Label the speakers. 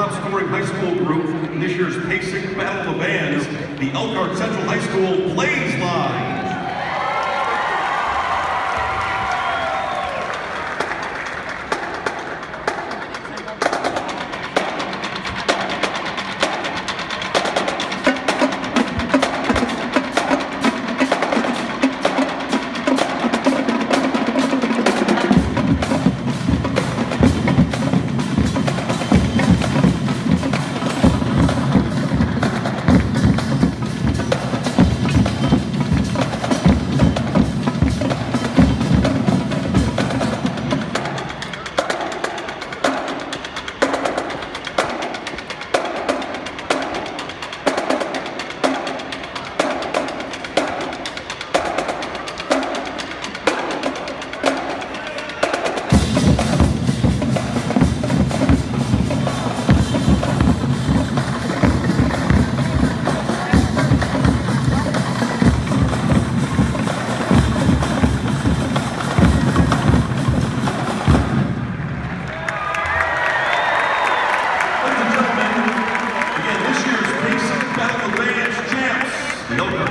Speaker 1: top scoring high school group in this year's PASIC Battle of Bands, the Elkhart Central High School Blazeline. No.